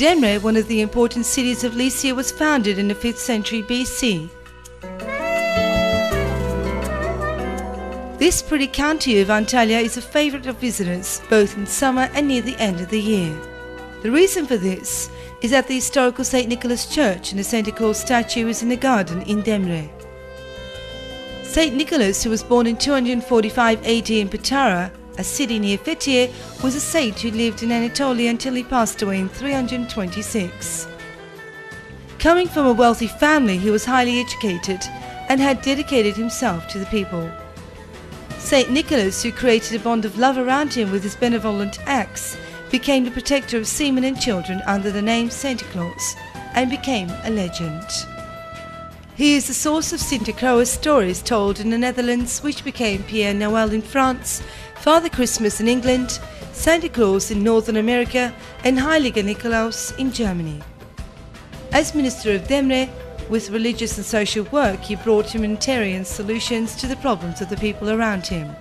Demre, one of the important cities of Lycia, was founded in the 5th century BC. This pretty county of Antalya is a favourite of visitors, both in summer and near the end of the year. The reason for this is that the historical St. Nicholas Church and the Santa Claus statue is in a garden in Demre. St. Nicholas, who was born in 245 AD in Patara, a city near Fethiye, was a saint who lived in Anatolia until he passed away in 326. Coming from a wealthy family, he was highly educated and had dedicated himself to the people. St. Nicholas, who created a bond of love around him with his benevolent acts, became the protector of seamen and children under the name Santa Claus and became a legend. He is the source of Sinterklaas stories told in the Netherlands, which became Père Noël in France Father Christmas in England, Santa Claus in Northern America, and Heiliger Nikolaus in Germany. As Minister of Demre, with religious and social work, he brought humanitarian solutions to the problems of the people around him.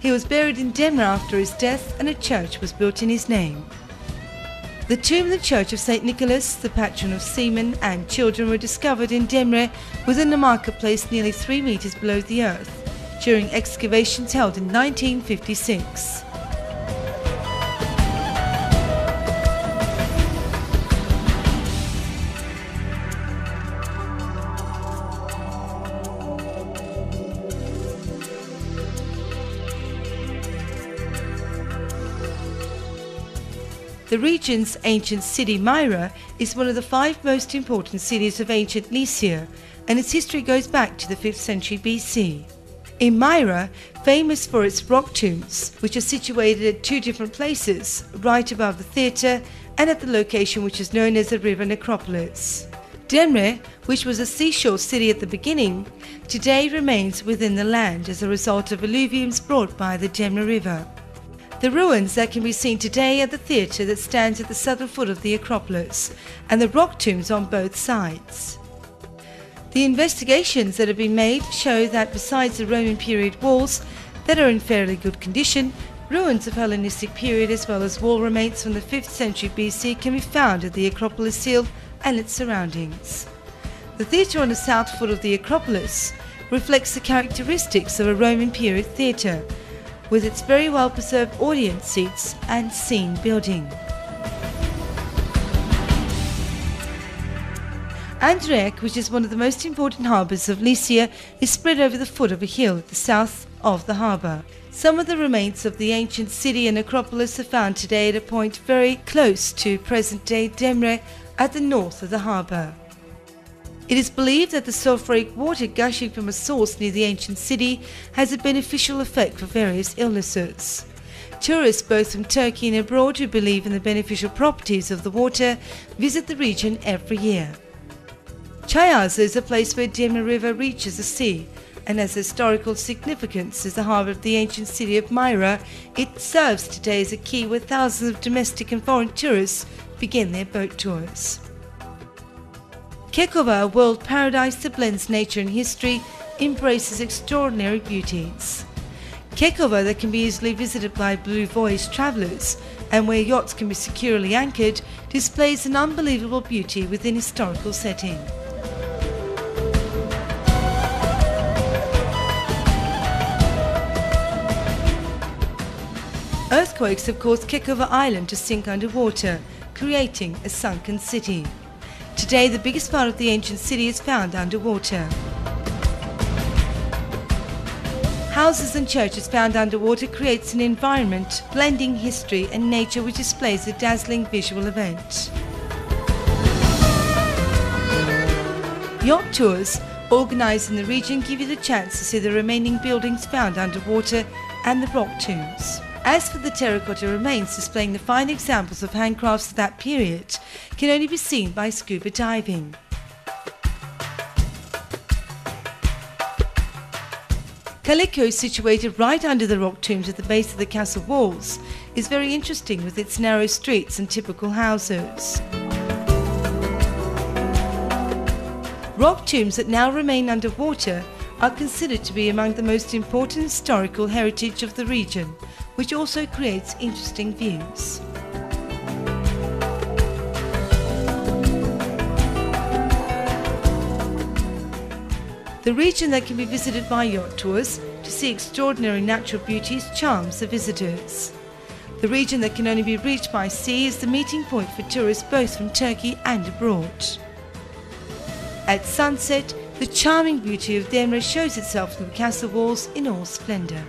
He was buried in Demre after his death, and a church was built in his name. The tomb and the church of St. Nicholas, the patron of seamen and children, were discovered in Demre within the marketplace nearly three metres below the earth during excavations held in 1956. The region's ancient city Myra is one of the five most important cities of ancient Lycia, and its history goes back to the 5th century BC. In Myra, famous for its rock tombs, which are situated at two different places, right above the theatre and at the location which is known as the river necropolis. Demre, which was a seashore city at the beginning, today remains within the land as a result of alluviums brought by the Demre River. The ruins that can be seen today are the theatre that stands at the southern foot of the Acropolis and the rock tombs on both sides. The investigations that have been made show that besides the Roman period walls that are in fairly good condition, ruins of Hellenistic period as well as wall remains from the 5th century BC can be found at the Acropolis Hill and its surroundings. The theatre on the south foot of the Acropolis reflects the characteristics of a Roman period theatre, with its very well preserved audience seats and scene building. Andriake, which is one of the most important harbours of Lycia, is spread over the foot of a hill at the south of the harbour. Some of the remains of the ancient city and necropolis are found today at a point very close to present-day Demre at the north of the harbour. It is believed that the sulphuric water gushing from a source near the ancient city has a beneficial effect for various illnesses. Tourists both from Turkey and abroad who believe in the beneficial properties of the water visit the region every year. Çayağzı is a place where Demre River reaches the sea and has historical significance as the harbour of the ancient city of Myra. It serves today as a key where thousands of domestic and foreign tourists begin their boat tours. Kekova, a world paradise that blends nature and history, embraces extraordinary beauties. Kekova that can be easily visited by Blue Voyage travellers and where yachts can be securely anchored displays an unbelievable beauty within historical setting. Earthquakes have caused Kekova Island to sink underwater, creating a sunken city. Today, the biggest part of the ancient city is found underwater. Houses and churches found underwater creates an environment blending history and nature which displays a dazzling visual event. Yacht tours organised in the region give you the chance to see the remaining buildings found underwater and the rock tombs. As for the terracotta remains displaying the fine examples of handcrafts of that period, can only be seen by scuba diving. Kaleköy, situated right under the rock tombs at the base of the castle walls, is very interesting with its narrow streets and typical houses. Rock tombs that now remain underwater are considered to be among the most important historical heritage of the region, which also creates interesting views. The region that can be visited by yacht tours to see extraordinary natural beauties charms the visitors. The region that can only be reached by sea is the meeting point for tourists both from Turkey and abroad. At sunset, the charming beauty of Demre shows itself through castle walls in all splendour.